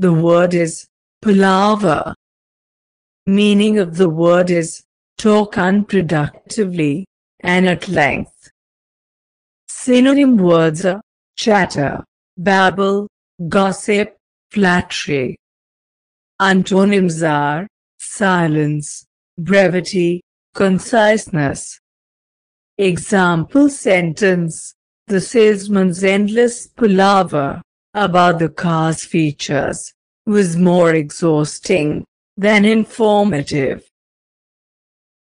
The word is palaver. Meaning of the word is talk unproductively and at length. Synonym words are chatter, babble, gossip, flattery. Antonyms are silence, brevity, conciseness. Example sentence The salesman's endless palaver about the car's features was more exhausting than informative.